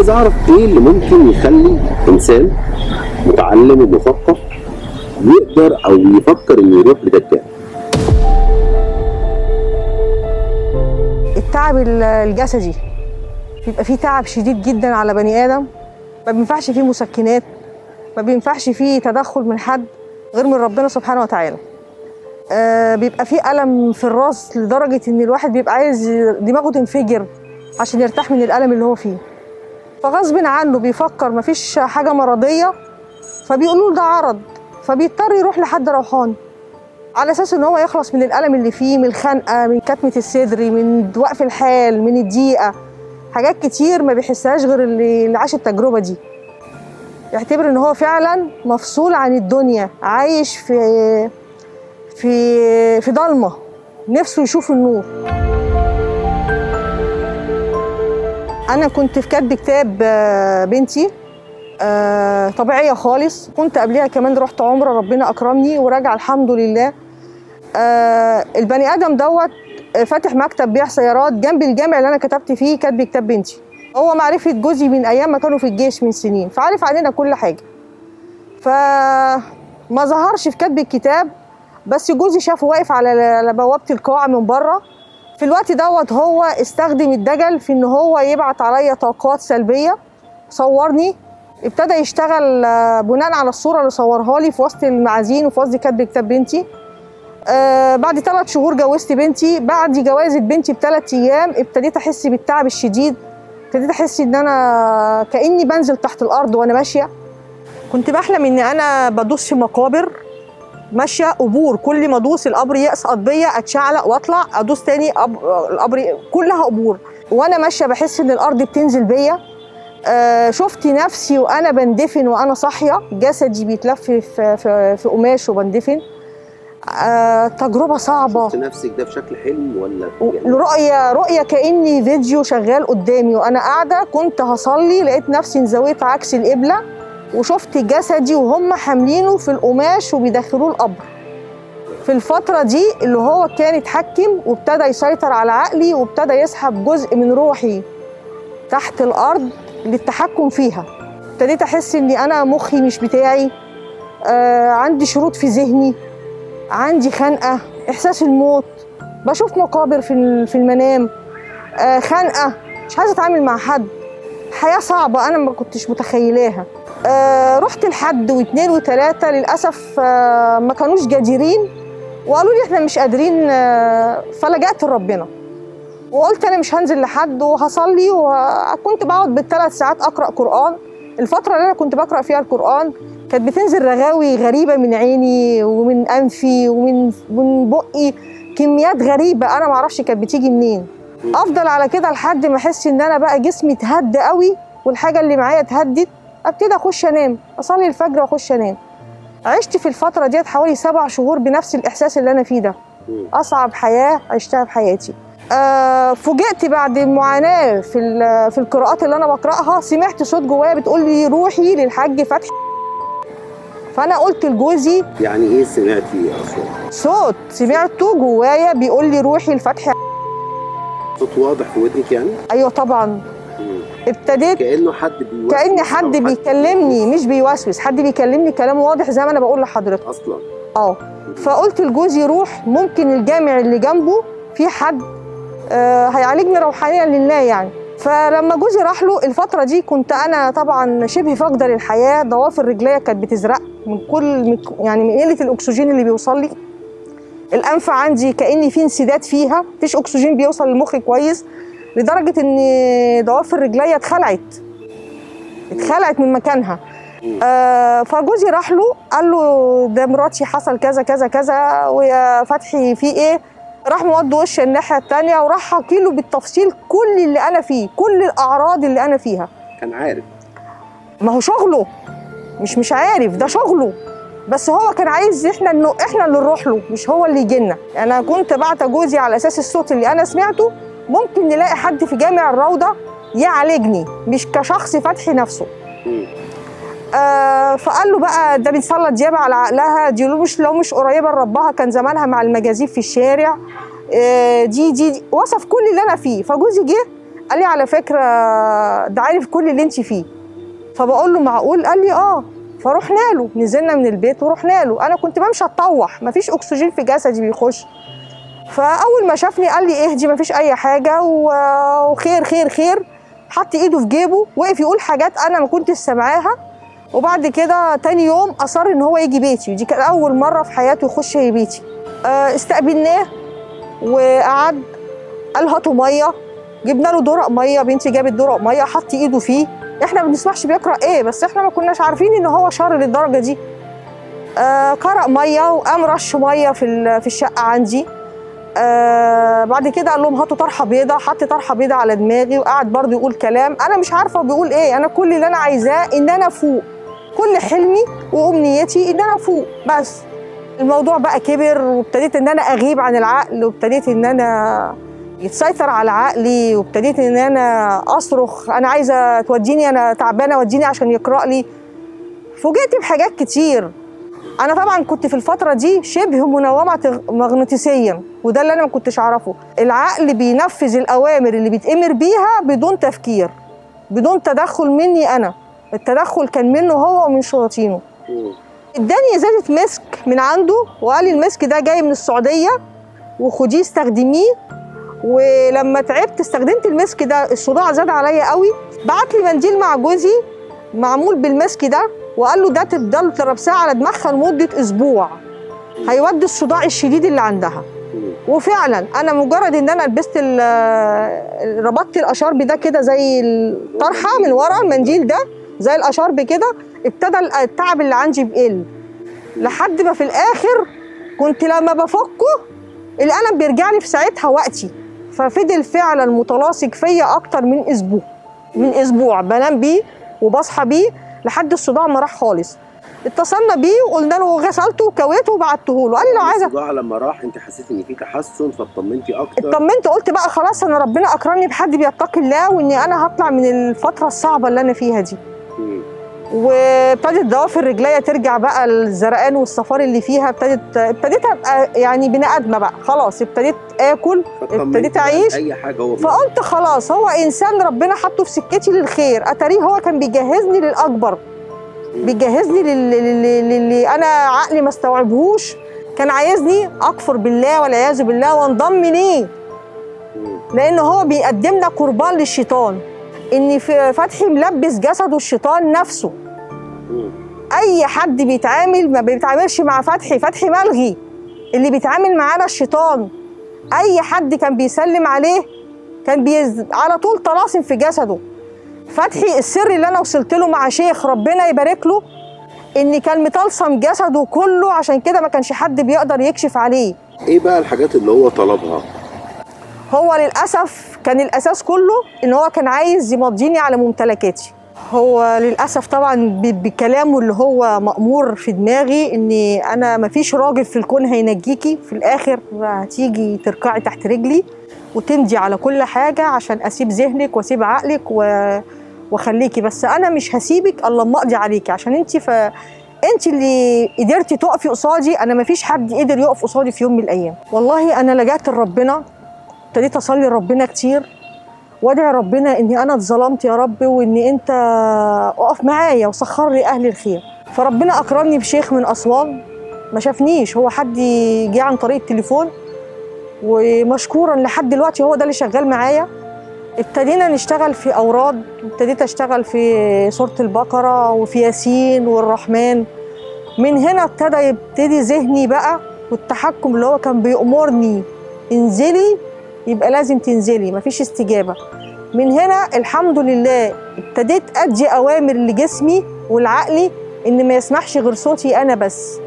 عايز أعرف إيه اللي ممكن يخلي إنسان متعلم ومثقف يقدر أو يفكر إنه يروح لدجال؟ التعب ال- الجسدي. بيبقى فيه تعب شديد جدا على بني آدم. ما بينفعش فيه مسكنات. ما بينفعش فيه تدخل من حد غير من ربنا سبحانه وتعالى. آه بيبقى فيه ألم في الراس لدرجة إن الواحد بيبقى عايز دماغه تنفجر عشان يرتاح من الألم اللي هو فيه. فغصب عنه بيفكر مفيش حاجة مرضية فبيقولوا له ده عرض فبيضطر يروح لحد روحاني. على أساس إن هو يخلص من الألم اللي فيه من الخنقة من كتمة الصدر من وقف الحال من الضيقة حاجات كتير ما بيحسهاش غير اللي عاش التجربة دي. يعتبر إن هو فعلا مفصول عن الدنيا عايش في في في ضلمة نفسه يشوف النور. أنا كنت في كاتب كتاب آه، بنتي آه، طبيعية خالص. كنت قبلها كمان رحت عمرة ربنا أكرمني وراجعه الحمد لله. آه، البني آدم دوت فاتح مكتب بيع سيارات جنب الجامع اللي أنا كتبت فيه كاتب كتاب بنتي. هو معرفة جوزي من أيام ما كانوا في الجيش من سنين فعارف علينا كل حاجة. فما ظهرش في كتب الكتاب بس جوزي شافه واقف على على بوابة القاعه من بره. في الوقت دوت هو استخدم الدجل في إن هو يبعت عليا طاقات سلبية. صورني. ابتدى يشتغل آه، بناء على الصورة اللي صورها لي في وسط المعازيم وفي وسط كاتب كتاب بنتي. آه بعد ثلاث شهور جوزت بنتي. بعد جوازة بنتي بثلاث أيام ابتديت أحس بالتعب الشديد. ابتديت أحس إن أنا كأني بنزل تحت الأرض وأنا ماشية. كنت بحلم إن أنا بدوس في مقابر. ماشية قبور كل ما أدوس القبر يسقط بيا أتشعلق وأطلع أدوس تاني أب... القبر كلها قبور وأنا ماشية بحس إن الأرض بتنزل بيا. آه شفت نفسي وأنا بندفن وأنا صاحية. جسدي بيتلف في في, في قماش وبندفن. آه تجربة صعبة. شفت نفسك ده في شكل حلم ولا؟ رؤية رؤية كأني فيديو شغال قدامي. وأنا قاعدة كنت هصلي لقيت نفسي انزويت عكس القبلة وشفت جسدي وهم حاملينه في القماش وبيدخلوه القبر. في الفترة دي اللي هو كان اتحكم وابتدى يسيطر على عقلي وابتدى يسحب جزء من روحي تحت الأرض للتحكم فيها. ابتديت أحس إني أنا مخي مش بتاعي. آه عندي شروط في ذهني. عندي خنقة. إحساس الموت. بشوف مقابر في في المنام. آه خنقة. مش عايزة أتعامل مع حد. حياة صعبة أنا ما كنتش متخيلاها. آه رحت لحد واثنين وثلاثة للأسف آه ما كانوش جديرين وقالوا لي إحنا مش قادرين آه فلجأت لربنا. وقلت أنا مش هنزل لحد وهصلي وكنت بقعد بالثلاث ساعات أقرأ قرآن. الفترة اللي أنا كنت بقرأ فيها القرآن كانت بتنزل رغاوي غريبة من عيني ومن أنفي ومن من بقي كميات غريبة أنا معرفش كانت بتيجي منين. أفضل على كده لحد ما أحس إن أنا بقى جسمي اتهد قوي والحاجة اللي معايا اتهدت. أبتدي أخش أنام أصلي الفجر وأخش أنام. عشت في الفترة ديت حوالي سبع شهور بنفس الإحساس اللي أنا فيه ده. أصعب حياة عشتها في حياتي. آه فوجئت بعد معاناة في في القراءات اللي أنا بقرأها سمعت صوت جوايا بتقول لي روحي للحاج فتحي. فأنا قلت لجوزي يعني إيه سمعتي اصوات صوت سمعته جوايا بيقول لي روحي لفتحي. صوت واضح في ودنك يعني؟ أيوه طبعا. ابتديت كأنه حد بيوسوس أو حد بيكلمني مش بيوسوس حد بيكلمني كلام واضح زي ما أنا بقول لحضرتك. أصلا. آه. فقلت لجوزي روح ممكن الجامع اللي جنبه في حد آه هيعالجني روحانيا لله يعني. فلما جوزي راح له الفترة دي كنت أنا طبعا شبه فاقدة للحياة ضوافر رجليا كانت بتزرق من كل يعني من قلة الأكسجين اللي بيوصل لي. الأنف عندي كأني في انسداد فيها مفيش أكسجين بيوصل للمخ كويس. لدرجة إن ضوافر رجليا اتخلعت. اتخلعت من مكانها. آه فجوزي راح له قال له ده مراتي حصل كذا كذا كذا ويا فتحي في إيه؟ راح مودي وش الناحية التانية وراح حكي له بالتفصيل كل اللي أنا فيه كل الأعراض اللي أنا فيها. كان عارف. ما هو شغله. مش مش عارف ده شغله. بس هو كان عايز إحنا انه إحنا اللي نروح له مش هو اللي يجي لنا أنا كنت بعت جوزي على أساس الصوت اللي أنا سمعته ممكن نلاقي حد في جامع الروضة يعالجني مش كشخص فتحي نفسه. آه فقال له بقى ده بنسلط ديابه على عقلها دي لو مش لو مش قريبة لربها كان زمانها مع المجاذيب في الشارع. آه دي, دي دي وصف كل اللي أنا فيه. فجوزي جه قال لي على فكرة ده عارف كل اللي أنت فيه. فبقول له معقول؟ قال لي آه. فرحنا له نزلنا من البيت ورحنا له. أنا كنت بمشي أتطوح مفيش أكسجين في جسدي بيخش. فأول ما شافني قال لي اهدي مفيش أي حاجة وخير خير خير. حط إيده في جيبه وقف يقول حاجات أنا ما كنتش سامعاها. وبعد كده تاني يوم أصر إن هو يجي بيتي. ودي كانت أول مرة في حياته يخش بيتي. آه، استقبلناه وقعد قال هاتوا مية. جبنا له درق مية بنتي جابت درق مية حط إيده فيه. إحنا ما بنسمعش بيقرأ إيه بس إحنا ما كناش عارفين إن هو شر للدرجة دي. آه قرأ مية وقام رش مية في في الشقة عندي. آه بعد كده قال لهم هاتوا طرحة بيضه حط طرحة بيضه على دماغي وقعد برضه يقول كلام. أنا مش عارفة بيقول إيه. أنا كل اللي أنا عايزاه إن أنا أفوق. كل حلمي وأمنيتي إن أنا أفوق. بس الموضوع بقى كبر وابتديت إن أنا أغيب عن العقل وابتديت إن أنا يتسيطر على عقلي وابتديت إن أنا أصرخ. أنا عايزة توديني أنا تعبانة وديني عشان يقرأ لي. فوجئت بحاجات كتير. أنا طبعا كنت في الفترة دي شبه منومة مغناطيسيا. وده اللي أنا ما كنتش أعرفه. العقل بينفذ الأوامر اللي بيتأمر بيها بدون تفكير بدون تدخل مني أنا. التدخل كان منه هو ومن شياطينه. اداني إزازة مسك من عنده وقال لي المسك ده جاي من السعودية وخديه استخدميه. ولما تعبت استخدمت المسك ده الصداع زاد عليا قوي. بعت لي منديل مع جوزي معمول بالمسك ده وقال له ده تفضل تربسها على دماغها لمدة أسبوع. هيودي الصداع الشديد اللي عندها. وفعلا أنا مجرد إن أنا لبست ربطت الأشارب ده كده زي الطرحة من ورا المنديل ده زي الأشارب كده ابتدى التعب اللي عندي بيقل. لحد ما في الآخر كنت لما بفكه الألم بيرجع لي في ساعتها وقتي. ففضل فعلا متلاصق فيا أكتر من أسبوع من أسبوع بنام بيه وبصحى بيه لحد الصداع ما راح خالص. اتصلنا بيه وقلنا له غسلته وكويته وبعته له قال لي لو عايزه الصداع لما راح انت حسيت ان في تحسن فاطمنتي أكتر. اطمنت قلت بقى خلاص انا ربنا اكرمني بحد بيتقي الله واني أنا هطلع من الفترة الصعبة اللي أنا فيها دي. وابتدت ضوافر رجليا ترجع بقى الزرقان والصفار اللي فيها. ابتدت ابتديت أبقى يعني بني ادمة بقى. خلاص ابتديت آكل ابتديت بقى أعيش. أي حاجة هو فقلت خلاص هو إنسان ربنا حطه في سكتي للخير. أتاريه هو كان بيجهزني للأكبر. بيجهزني لل- لل- للي أنا عقلي ما استوعبهوش. كان عايزني أكفر بالله والعياذ بالله وانضم ليه. لأن هو بيقدم لك قربان للشيطان. إن فتحي ملبس جسده الشيطان نفسه. أي حد بيتعامل ما بيتعاملش مع فتحي فتحي ملغي. اللي بيتعامل معانا الشيطان. أي حد كان بيسلم عليه كان بيز... على طول طلاسم في جسده. فتحي السر اللي أنا وصلت له مع شيخ ربنا يبارك له إن كان مطلسم جسده كله عشان كده ما كانش حد بيقدر يكشف عليه. إيه بقى الحاجات اللي هو طلبها؟ هو للأسف كان الأساس كله إن هو كان عايز يمضيني على ممتلكاتي. هو للأسف طبعا بكلامه اللي هو مأمور في دماغي إن أنا مفيش راجل في الكون هينجيكي في الآخر هتيجي تركعي تحت رجلي وتمضي على كل حاجة عشان أسيب ذهنك وأسيب عقلك و... واخليكي بس أنا مش هسيبك. الا لما اقضي عليكي. عشان انت ف انت اللي قدرتي تقفي قصادي. أنا مفيش حد قدر يقف قصادي في يوم من الأيام. والله أنا لجأت لربنا. ابتديت أصلي ربنا كتير. وأدعي ربنا إني أنا اتظلمت يا رب وان أنت أقف معايا وسخر لي أهل الخير. فربنا أكرمني بشيخ من أسوان. ما شافنيش. هو حد جه عن طريق التليفون. ومشكورا لحد دلوقتي هو ده اللي شغال معايا. ابتدينا نشتغل في أوراد ابتديت أشتغل في سوره البقرة وفي ياسين والرحمن. من هنا ابتدى يبتدي ذهني بقى والتحكم اللي هو كان بيأمرني انزلي يبقى لازم تنزلي مفيش استجابة. من هنا الحمد لله ابتديت أدي أوامر لجسمي ولعقلي إن ما يسمحش غير صوتي أنا بس.